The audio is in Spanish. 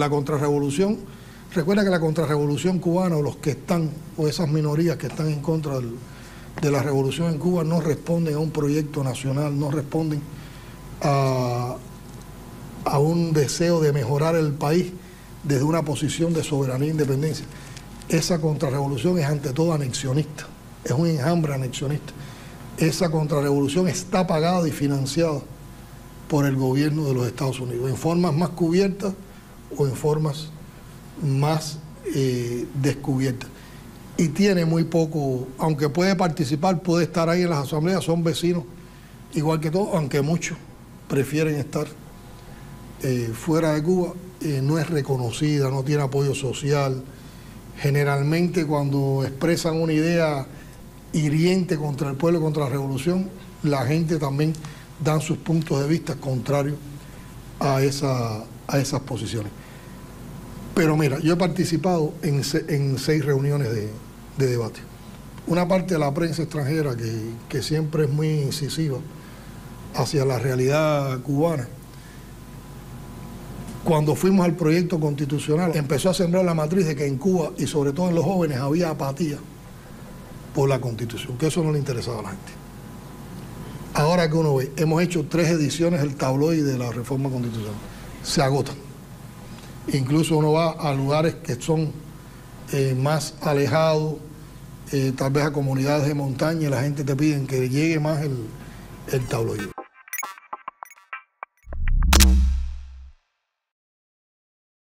La contrarrevolución, recuerda que la contrarrevolución cubana o los que están, o esas minorías que están en contra de la revolución en Cuba no responden a un proyecto nacional, no responden a, a un deseo de mejorar el país desde una posición de soberanía e independencia. Esa contrarrevolución es ante todo anexionista, es un enjambre anexionista. Esa contrarrevolución está pagada y financiada por el gobierno de los Estados Unidos, en formas más cubiertas o en formas más eh, descubiertas. Y tiene muy poco, aunque puede participar, puede estar ahí en las asambleas, son vecinos, igual que todos, aunque muchos prefieren estar eh, fuera de Cuba, eh, no es reconocida, no tiene apoyo social. Generalmente cuando expresan una idea hiriente contra el pueblo, contra la revolución, la gente también dan sus puntos de vista contrarios a, esa, a esas posiciones. Pero mira, yo he participado en, seis reuniones de, debate. Una parte de la prensa extranjera que, que siempre es muy incisiva hacia la realidad cubana, cuando fuimos al proyecto constitucional, empezó a sembrar la matriz de que en Cuba y sobre todo en los jóvenes había apatía por la constitución, que eso no le interesaba a la gente. Ahora que uno ve, hemos hecho tres ediciones del tabloide de la reforma constitucional, se agotan. Incluso uno va a lugares que son eh, más alejados, eh, tal vez a comunidades de montaña, la gente te pide que llegue más el, el.